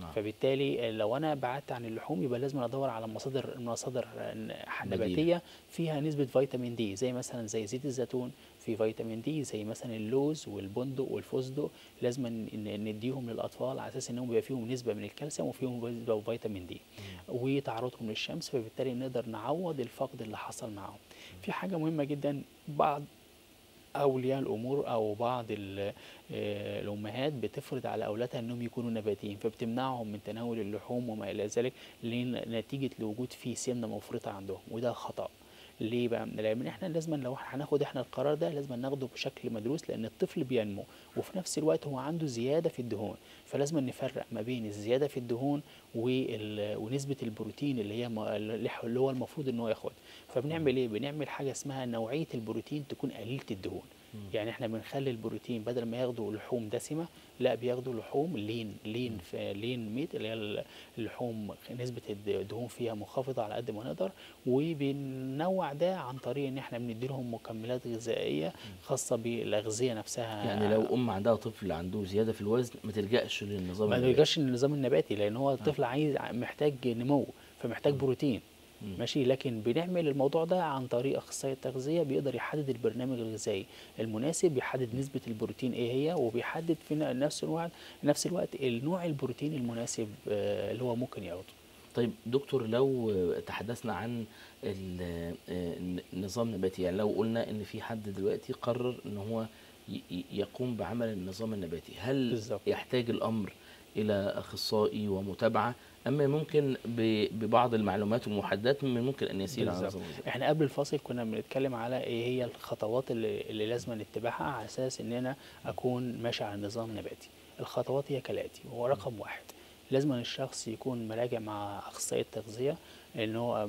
نعم. فبالتالي لو أنا بعدت عن اللحوم يبقى لازم أدور على مصادر مصادر بديلة. نباتيه فيها نسبة فيتامين دي زي مثلا زي زيت الزيتون في فيتامين دي زي مثلا اللوز والبندق والفستق لازم نديهم للأطفال على أساس إنهم بيبقى فيهم نسبة من الكالسيوم وفيهم نسبة فيتامين دي وتعرضهم للشمس فبالتالي نقدر نعوض الفقد اللي حصل معاهم في حاجة مهمة جدا بعض أولياء الأمور أو بعض آه، الأمهات بتفرض على أولادها إنهم يكونوا نباتيين فبتمنعهم من تناول اللحوم وما إلى ذلك لن- نتيجة لوجود فيه سمنة مفرطة عندهم وده خطأ. ليه بقى؟ لأن إحنا لازم لو هناخد إحنا القرار ده لازم ناخده بشكل مدروس لأن الطفل بينمو وفي نفس الوقت هو عنده زيادة في الدهون فلازم نفرق ما بين الزيادة في الدهون ونسبة البروتين اللي هي اللي هو المفروض إن هو ياخد فبنعمل إيه؟ بنعمل حاجة اسمها نوعية البروتين تكون قليلة الدهون يعني إحنا بنخلي البروتين بدل ما ياخدوا لحوم دسمة لا بياخدوا لحوم لين لين في لين ميت اللي هي اللحوم نسبة الدهون فيها منخفضة على قد ما نقدر وبننوع ده عن طريق إن إحنا بندي لهم مكملات غذائية خاصة بالأغذية نفسها. يعني لو أم عندها طفل عنده زيادة في الوزن ما تلجأش للنظام ما. نلجاش للنظام النباتي لأن هو الطفل عايز محتاج نمو فمحتاج بروتين. ماشي؟ لكن بنعمل الموضوع ده عن طريق أخصائي التغذية بيقدر يحدد البرنامج الغذائي المناسب بيحدد نسبة البروتين إيه هي وبيحدد في نفس الوقت نفس الوقت النوع البروتين المناسب آه، اللي هو ممكن ياخده. طيب دكتور لو تحدثنا عن ال- النظام النباتي يعني لو قلنا إن في حد دلوقتي قرر إن هو يقوم بعمل النظام النباتي هل بالظبط. يحتاج الأمر إلى أخصائي ومتابعة؟ اما ممكن ببعض المعلومات والمحددات من ممكن أن يسير على إحنا قبل الفاصل كنا بنتكلم على إيه هي الخطوات اللي, اللي لازم نتبعها على أساس إن أنا أكون ماشي على نظام نباتي. الخطوات هي كالآتي هو رقم واحد. لازم الشخص يكون مراجع مع اخصائي التغذية إن هو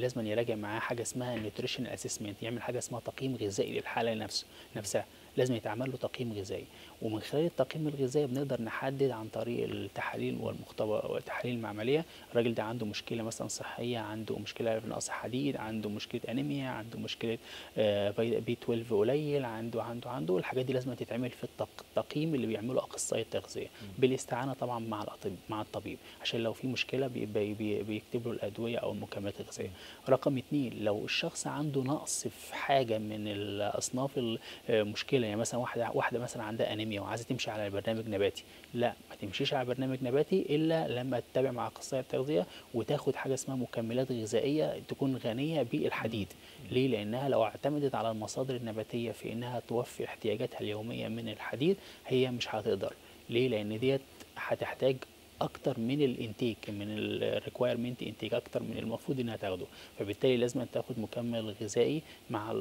لازم يراجع معاه حاجة اسمها nutrition assessment يعمل حاجة اسمها تقييم غذائي للحالة نفسه نفسها. لازم يتعمل له تقييم غذائي. ومن خلال التقييم الغذائي بنقدر نحدد عن طريق التحاليل والمختبر والتحاليل المعملية. الراجل ده عنده مشكلة مثلا صحية عنده مشكلة في نقص حديد عنده مشكلة أنيميا عنده مشكلة آه، بي B 12 قليل عنده عنده عنده. الحاجات دي لازم تتعمل في التق- التقييم اللي بيعمله أخصائي التغذية بالاستعانة طبعا مع مع الطبيب عشان لو في مشكلة بي بي بي بيكتب له الأدوية أو المكملات الغذائية. رقم اتنين لو الشخص عنده نقص في حاجة من الأصناف المشكلة يعني مثلا واحدة واحدة مثلا عندها أنيميا وعايزة تمشي على برنامج نباتي. لا ما تمشيش على برنامج نباتي إلا لما تتابع مع اخصائي التغذيه وتاخد حاجة اسمها مكملات غذائية تكون غنية بالحديد. ليه؟ لأنها لو اعتمدت على المصادر النباتية في إنها توفي احتياجاتها اليومية من الحديد هي مش هتقدر. ليه؟ لأن ديت هتحتاج أكتر من ال intake من ال requirement intake أكتر من المفروض إنها تاخده. فبالتالي لازم تاخد مكمل غذائي مع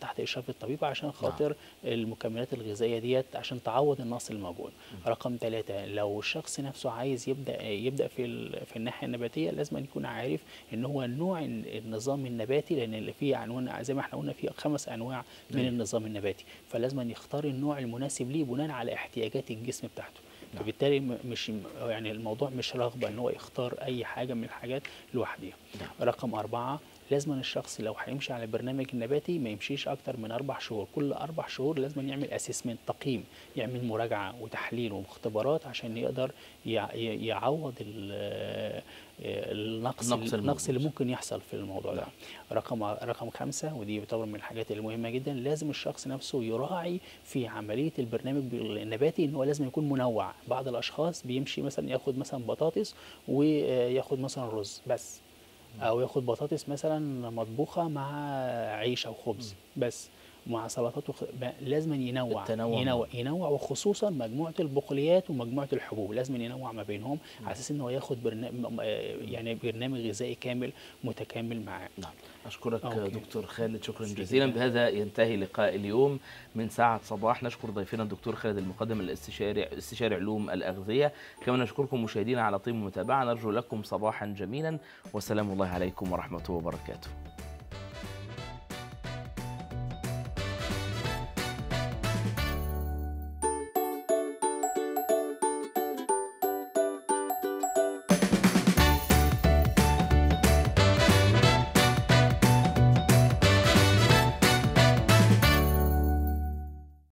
تحت اشراف الطبيب عشان خاطر المكملات الغذائية ديت عشان تعوض النقص الموجود. رقم ثلاثة لو الشخص نفسه عايز يبدأ يبدأ في ال- في الناحية النباتية لازم يكون عارف إن هو نوع ال- النظام النباتي لأن اللي فيه أنواع زي ما إحنا قلنا في خمس أنواع من نعم. النظام النباتي. فلازم يختار النوع المناسب ليه بناء على احتياجات الجسم بتاعته. فبالتالي م- مش يعني الموضوع مش رغبة إن هو يختار أي حاجة من الحاجات لوحدها رقم أربعة لازم الشخص لو هيمشي على البرنامج النباتي ما يمشيش أكتر من أربع شهور. كل أربع شهور لازم يعمل اسسمنت تقييم يعمل مراجعة وتحليل ومختبرات عشان يقدر يعوض ال- النقص النقص النقص اللي الموجود. ممكن يحصل في الموضوع ده. رقم رقم خمسة ودي تعتبر من الحاجات المهمة جدا لازم الشخص نفسه يراعي في عملية البرنامج النباتي إن هو لازم يكون منوع. بعض الأشخاص بيمشي مثلا ياخد مثلا بطاطس وياخد مثلا رز بس. أو ياخد بطاطس مثلا مطبوخة مع عيش أو خبز. بس. مع سلطات وخ... ب- لازم ينوع التنوع. ينوع ينوع وخصوصا مجموعة البقوليات ومجموعة الحبوب. لازم ينوع ما بينهم على أساس إن هو ياخد برنامج يعني برنامج غذائي كامل متكامل معاه. نعم. أشكرك أوكي. دكتور خالد. شكرا جزيلا. بهذا ينتهي لقاء اليوم من ساعة صباح. نشكر ضيفنا الدكتور خالد المقدم الاستشاري استشاري علوم الأغذية. كما نشكركم مشاهدينا على طيب المتابعة نرجو لكم صباحا جميلا. وسلام الله عليكم ورحمة وبركاته.